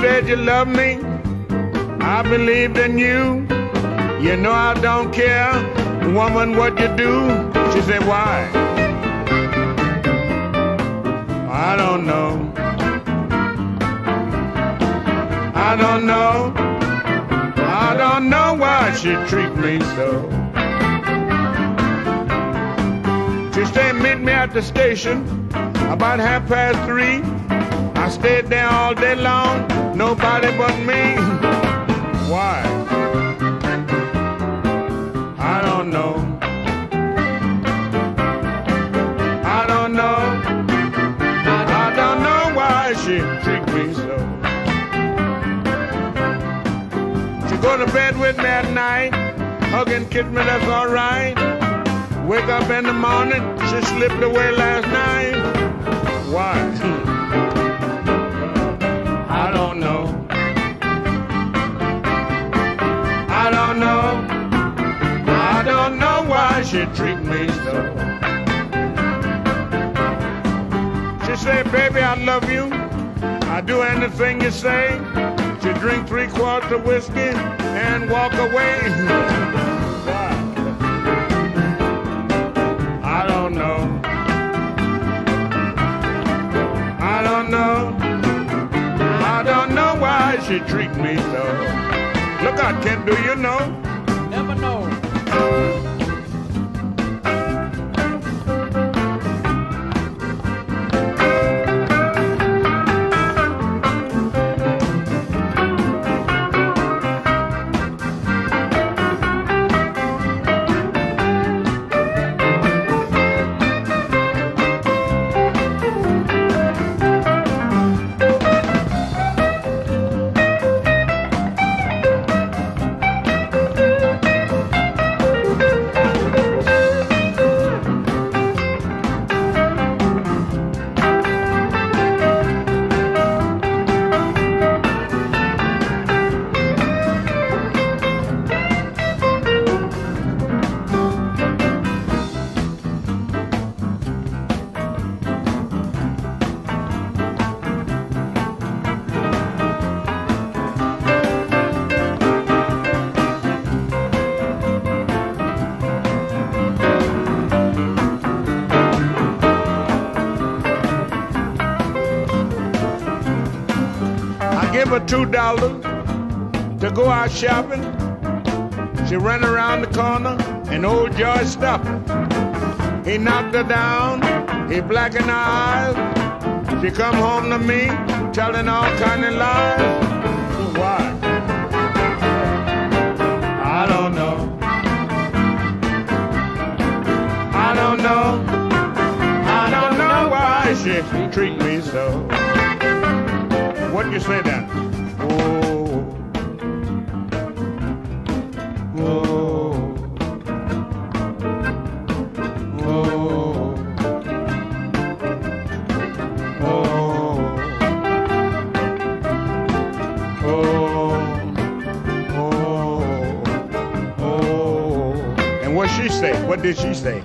said you love me. I believed in you. You know I don't care, woman, what you do. She said, why? I don't know. I don't know. I don't know why she treat me so. She said, meet me at the station about half past three. Stayed there all day long, nobody but me. Why? I don't know. I don't know. I don't know why she treat me so. She go to bed with me at night, hug and kiss me, that's alright. Wake up in the morning, she slipped away last night. Why? She treat me so. She said, baby, I love you. I do anything you say. She drink three quarts of whiskey and walk away. I don't know. I don't know. I don't know why she treat me so. Look out, Kent, do you know? Give her two dollars to go out shopping. She ran around the corner and old George stopped her. He knocked her down, he blackened her eyes. She come home to me telling all kind of lies. Why? I don't know. I don't know. I don't know why she treat me so. What did you say then? Oh, oh, oh, oh, oh, oh. And what she say? What did she say?